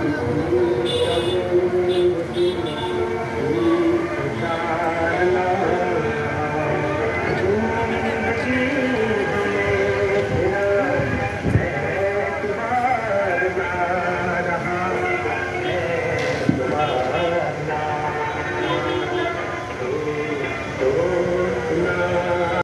people.